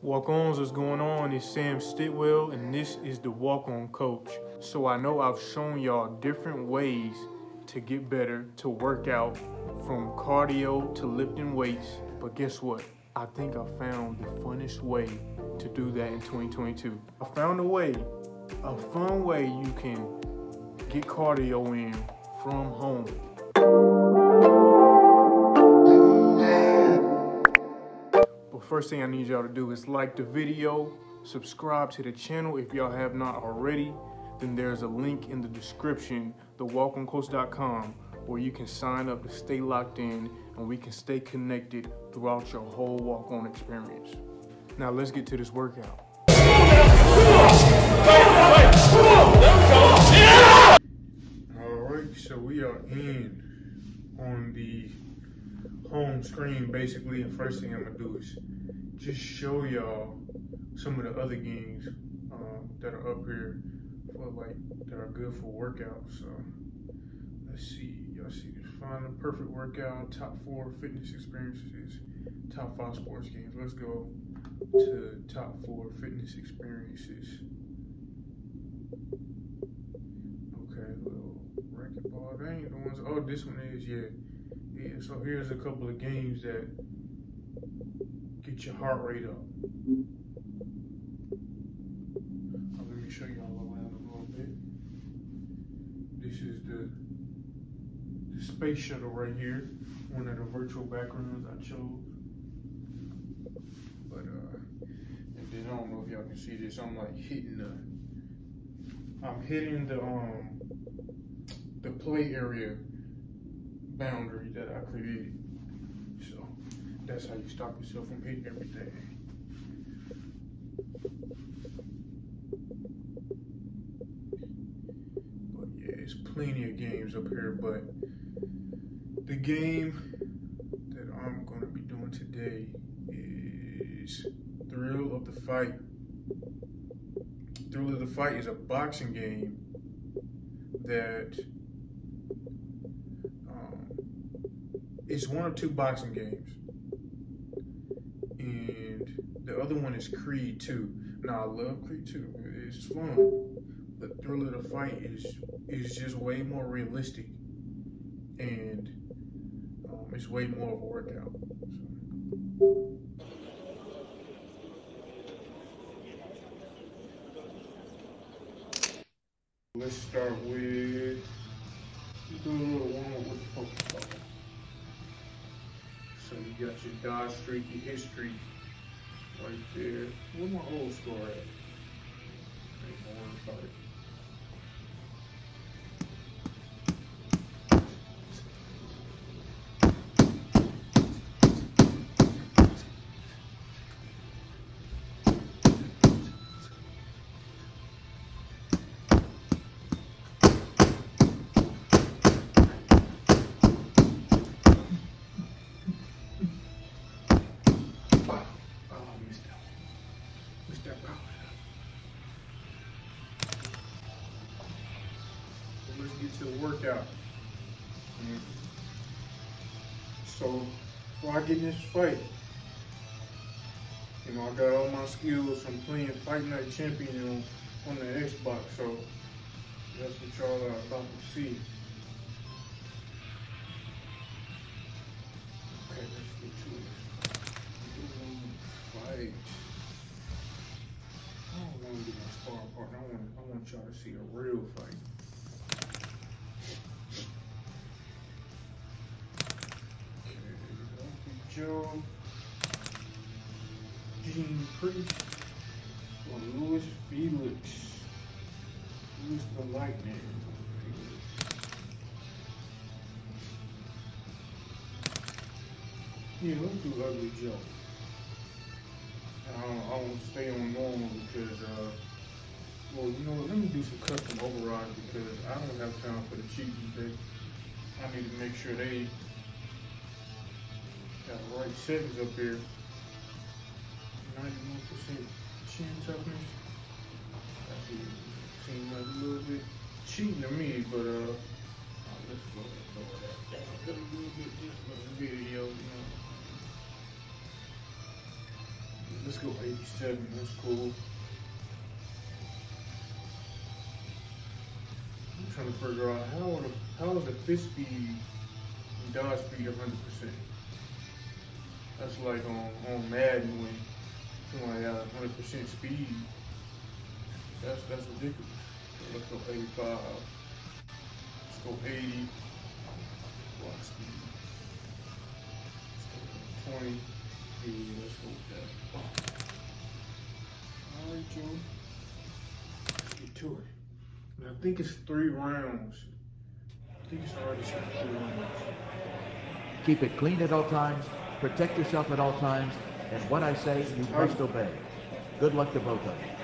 Walk-ons, what's going on? It's Sam Stitwell, and this is the Walk-On Coach. So I know I've shown y'all different ways to get better, to work out, from cardio to lifting weights. But guess what? I think I found the funnest way to do that in 2022. I found a way, a fun way you can get cardio in from home. First thing I need y'all to do is like the video, subscribe to the channel if y'all have not already. Then there's a link in the description, thewalkoncoach.com, where you can sign up to stay locked in and we can stay connected throughout your whole walk-on experience. Now let's get to this workout. All right, so we are in on the home screen basically, and first thing I'm gonna do is just show y'all some of the other games um, that are up here for like that are good for workouts. So let's see, y'all see this find the perfect workout, top four fitness experiences, top five sports games. Let's go to top four fitness experiences. Okay, little racquetball. That ain't the ones. Oh, this one is yeah. Yeah, so here's a couple of games that get your heart rate up. Let me show y'all around a little bit. This is the the space shuttle right here, one of the virtual backgrounds I chose. But uh, and then I don't know if y'all can see this. I'm like hitting the, I'm hitting the um the play area boundary that I created. So that's how you stop yourself from hitting everything. But yeah, it's plenty of games up here, but the game that I'm gonna be doing today is Thrill of the Fight. Thrill of the Fight is a boxing game that it's one of two boxing games, and the other one is Creed 2. Now I love Creed 2; it's fun, but Thrill of the Fight is is just way more realistic, and um, it's way more of a workout. So. Let's start with do a little warm up with the focus you got your Dodge Streaky history right there. One more? Ain't no about to the workout. So before I get in this fight, you know, I got all my skills from playing Fight Night Champion on, on the Xbox, so that's what y'all are about to see. Okay, let's get to it. Fight. I don't want to be my sparring partner. I want, I want y'all to see a real fight. Joe, Gene Priest, or Louis Felix. Who's the lightning? Yeah, let's do Ugly Joe. I don't, I don't stay on normal because, uh, well, you know what, let me do some custom overrides because I don't have time for the cheating. They, I need to make sure they Got the right settings up here. 91% chin toughness. That seems like a little bit cheating to me, but uh, let's go lower that down a little bit just for the video, you know. Let's go 87, that's cool. I'm trying to figure out how the, how is the fifth speed and dodge speed 100%? That's like on, on Madden when somebody got 100% speed. That's, that's ridiculous. Let's go 85. Let's go 80. Block speed. Let's go 20. Yeah, let's go with that. All right, Joe. Let's get to it. And I think it's three rounds. I think it's already three rounds. Keep it clean at all times, protect yourself at all times, and what I say, you must obey. Good luck to both of you.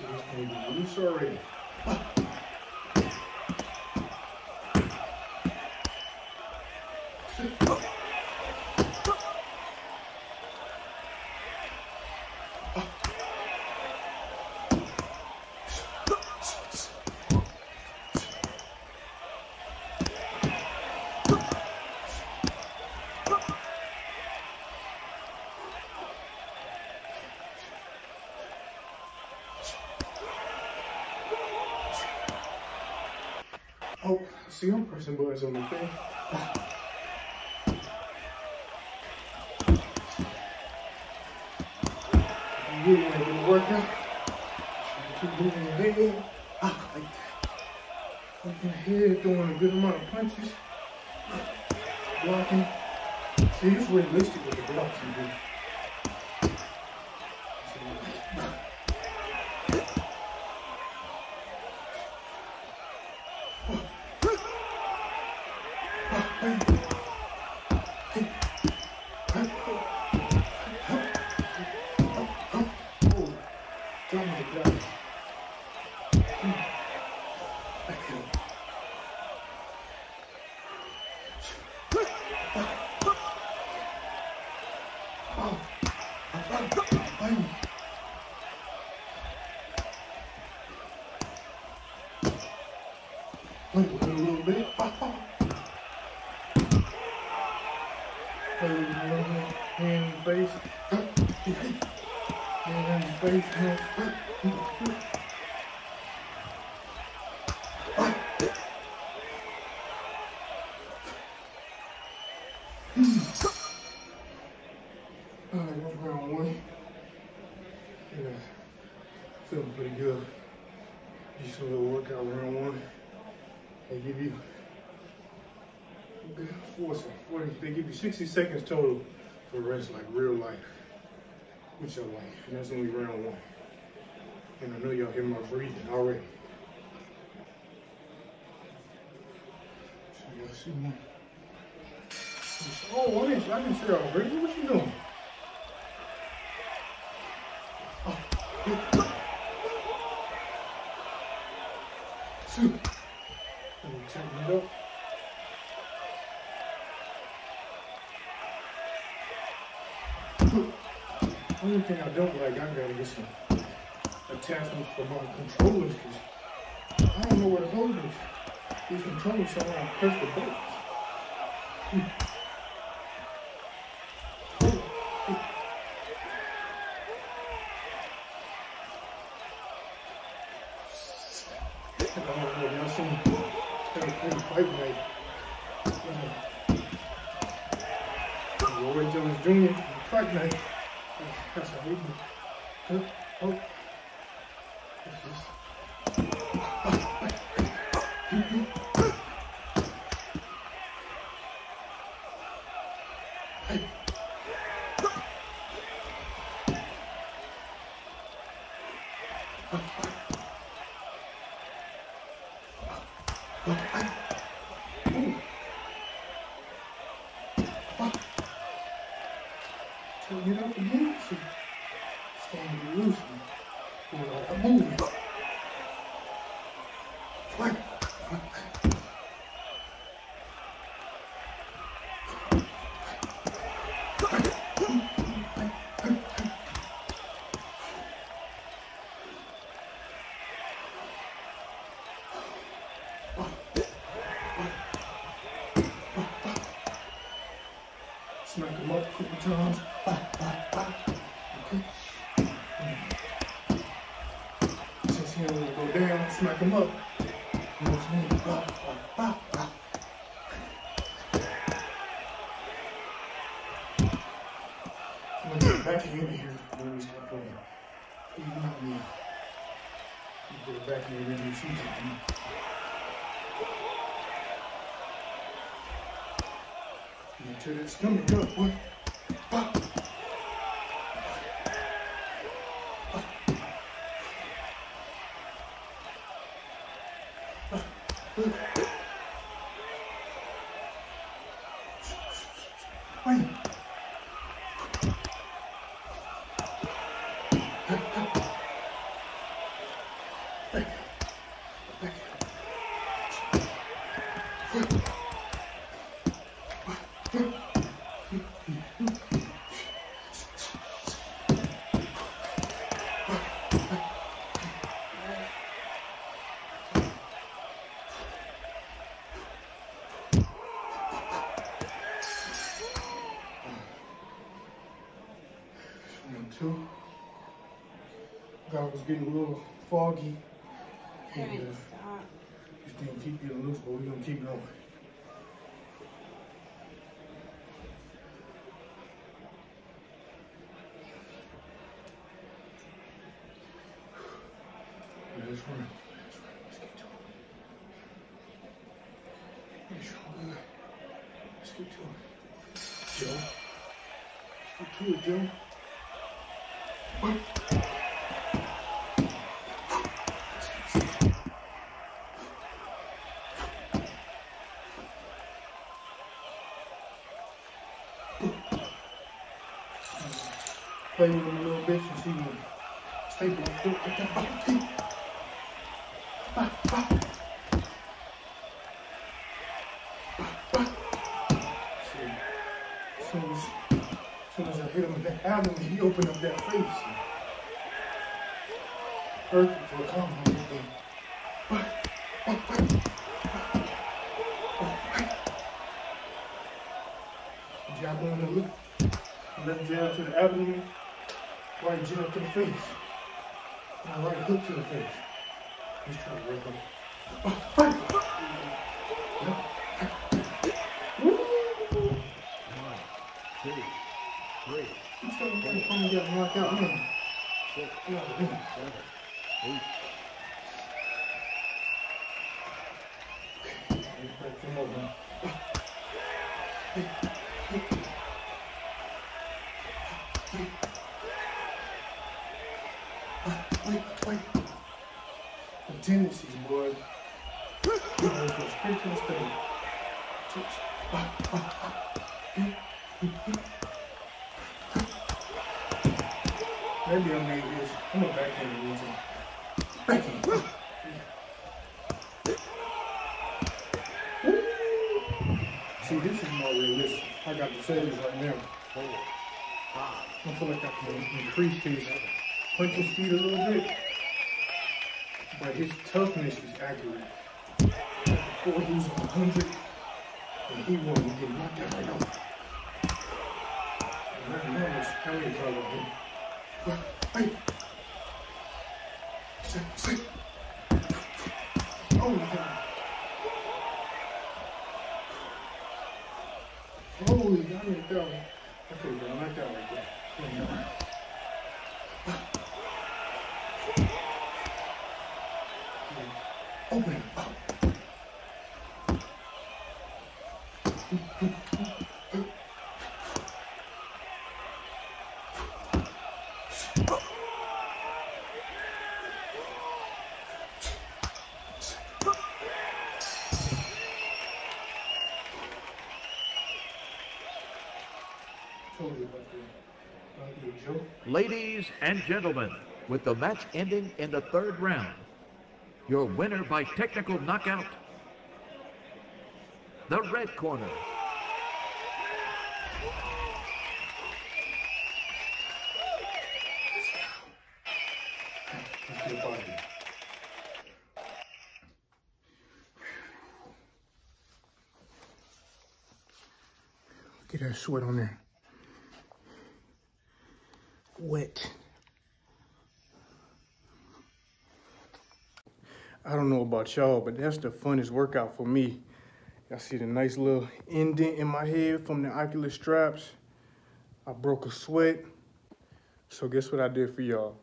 So this may be Oh, see, I'm pressing buttons on the thing. Really do the workout, you keep moving your head. Ah, like that. Moving your head, throwing a good amount of punches. Blocking. See, it's realistic with the blocks you do. Oh, my God. Wait a little bit. Wait a little bit. Hand face. Hand face. All right, that's round one. Yeah, feeling pretty good. Just a little workout round one. They give you four, 40, they give you 60 seconds total for rest, like real life, which I like. And that's only round one. And I know y'all hear my breathing already. So y'all see me. Oh, one inch. I didn't see y'all breathing. What you doing? Two. Let me tighten it up. Only thing I don't like, I gotta some attachments for my controllers because I don't know where to hold these, these controllers so I don't press the buttons. Y'all seen every fight night. Roy Jones Jr. fight night. That's how we do. Oh. Turn it up again. Stand loose. Move. Fight. Smack him up a couple times. Okay. Since he don't want to go down, smack him up. You know what I mean? Bah, bah, bah, bah. I'm gonna get back in here when we start playing. You not me. You get back in here and shoot me. You to that stomach up, boy. Bah. Wait. One, two. God was getting a little foggy. And uh, Stop. this thing keep getting loose, but we're gonna keep going. This one. Let's get to it. It's all good. Let's get to it. Joe. Let's get to it, Joe. Play with him a little bit see as soon as, soon as I hit him in that abdomen, he opened up that face. Perfect for a Right jab to the face. And right hook to the face. He's trying to work on. Oh, fight! Woo! One, two, three, He's trying to finally get him knocked out. Man. six, Yeah, seven, eight, Right, man. Wait, wait. The tendencies, boy. You know, go straight to the stage. Just, ah, ah, ah. Maybe I made this. I'm gonna back in the routine. Back in. See, this is more realistic. Settings right now. I feel like I can increase his uh, punching speed a little bit. But his toughness is accurate. Before he was 100, And he won. He get knocked out right now. And times of him? But, hey. Sit, sit. Oh my God. Holy God, I knocked out. I could have got knocked out right there. Oh, no. Open it up. Told you about the, about the joke. Ladies and gentlemen, with the match ending in the third round, your winner by technical knockout, the red corner. Get that sweat on there. Wet. I don't know about y'all, but that's the funnest workout for me. Y'all see the nice little indent in my head from the Oculus straps. I broke a sweat. So guess what I did for y'all?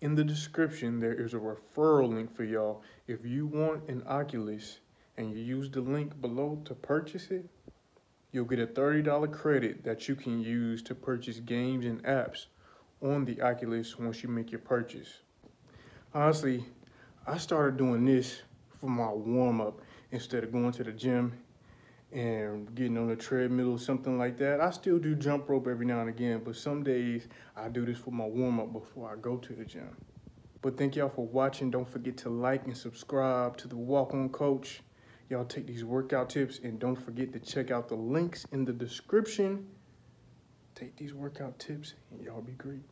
In the description, there is a referral link for y'all. If you want an Oculus and you use the link below to purchase it, you'll get a $30 credit that you can use to purchase games and apps on the Oculus once you make your purchase. Honestly, I started doing this for my warm up instead of going to the gym and getting on the treadmill or something like that. I still do jump rope every now and again, but some days I do this for my warm up before I go to the gym. But thank y'all for watching. Don't forget to like and subscribe to the Walk On Coach. Y'all take these workout tips and don't forget to check out the links in the description. Take these workout tips and y'all be great.